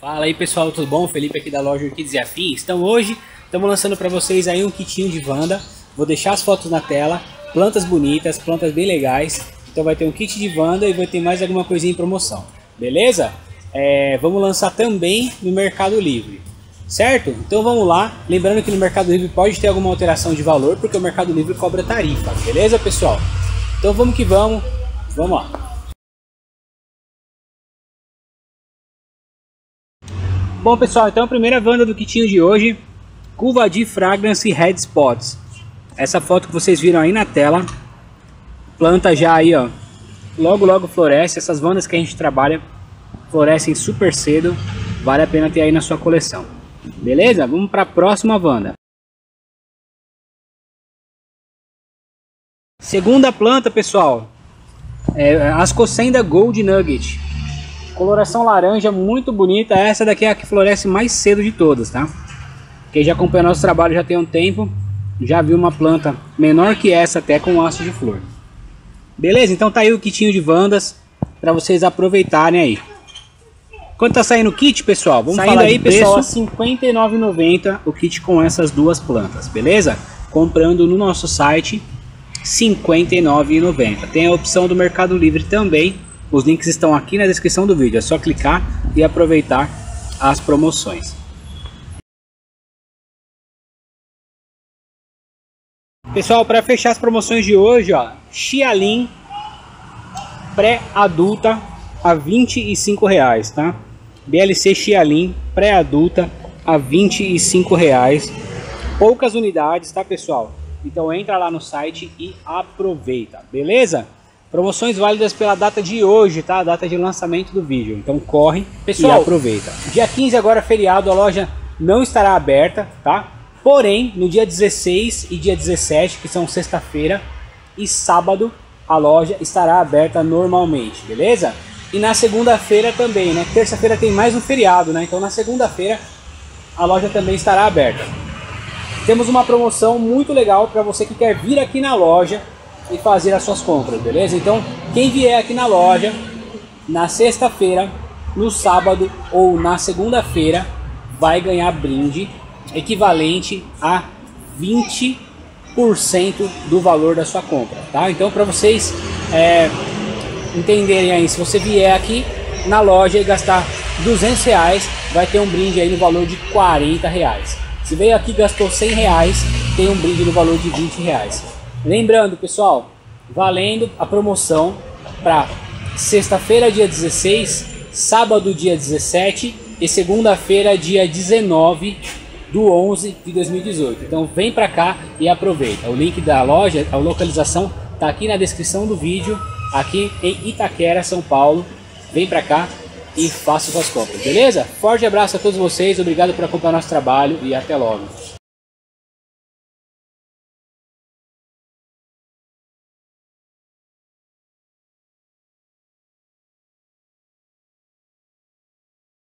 Fala aí pessoal, tudo bom? Felipe aqui da loja Kids e Afins. Então hoje estamos lançando para vocês aí um kitinho de Wanda. Vou deixar as fotos na tela, plantas bonitas, plantas bem legais. Então vai ter um kit de Wanda e vai ter mais alguma coisinha em promoção, beleza? É, vamos lançar também no Mercado Livre, certo? Então vamos lá, lembrando que no Mercado Livre pode ter alguma alteração de valor, porque o Mercado Livre cobra tarifa, beleza pessoal? Então vamos que vamos, vamos lá. Bom pessoal, então a primeira banda do kitinho de hoje, Cuvadi Fragrance Red Spots. Essa foto que vocês viram aí na tela, planta já aí ó, logo logo floresce, essas bandas que a gente trabalha florescem super cedo, vale a pena ter aí na sua coleção. Beleza? Vamos para a próxima banda. Segunda planta pessoal, é Ascocenda Gold Nugget. Coloração laranja muito bonita. Essa daqui é a que floresce mais cedo de todas, tá? Quem já acompanha nosso trabalho já tem um tempo, já viu uma planta menor que essa até com haste de flor. Beleza? Então tá aí o kitinho de vandas para vocês aproveitarem aí. Quanto tá saindo o kit, pessoal? Vamos saindo falar aí, pessoal, R$ 59,90 o kit com essas duas plantas, beleza? Comprando no nosso site R$ 59,90. Tem a opção do Mercado Livre também, os links estão aqui na descrição do vídeo, é só clicar e aproveitar as promoções. Pessoal, para fechar as promoções de hoje, ó, Xiaolin pré-adulta a 25 reais, tá? BLC Xiaolin pré-adulta a 25 reais. Poucas unidades, tá, pessoal? Então entra lá no site e aproveita, beleza? Promoções válidas pela data de hoje, tá? A data de lançamento do vídeo. Então corre Pessoal, e aproveita. Dia 15 agora feriado, a loja não estará aberta, tá? Porém, no dia 16 e dia 17, que são sexta-feira e sábado, a loja estará aberta normalmente, beleza? E na segunda-feira também, né? Terça-feira tem mais um feriado, né? Então na segunda-feira a loja também estará aberta. Temos uma promoção muito legal para você que quer vir aqui na loja e fazer as suas compras, beleza? Então, quem vier aqui na loja na sexta-feira, no sábado ou na segunda-feira vai ganhar brinde equivalente a 20% do valor da sua compra, tá? Então, para vocês é, entenderem aí, se você vier aqui na loja e gastar 200 reais, vai ter um brinde aí no valor de 40 reais. Se veio aqui e gastou 100 reais, tem um brinde no valor de 20 reais. Lembrando, pessoal, valendo a promoção para sexta-feira, dia 16, sábado, dia 17 e segunda-feira, dia 19 do 11 de 2018. Então vem para cá e aproveita. O link da loja, a localização tá aqui na descrição do vídeo, aqui em Itaquera, São Paulo. Vem para cá e faça suas compras, beleza? Forte abraço a todos vocês, obrigado por acompanhar nosso trabalho e até logo.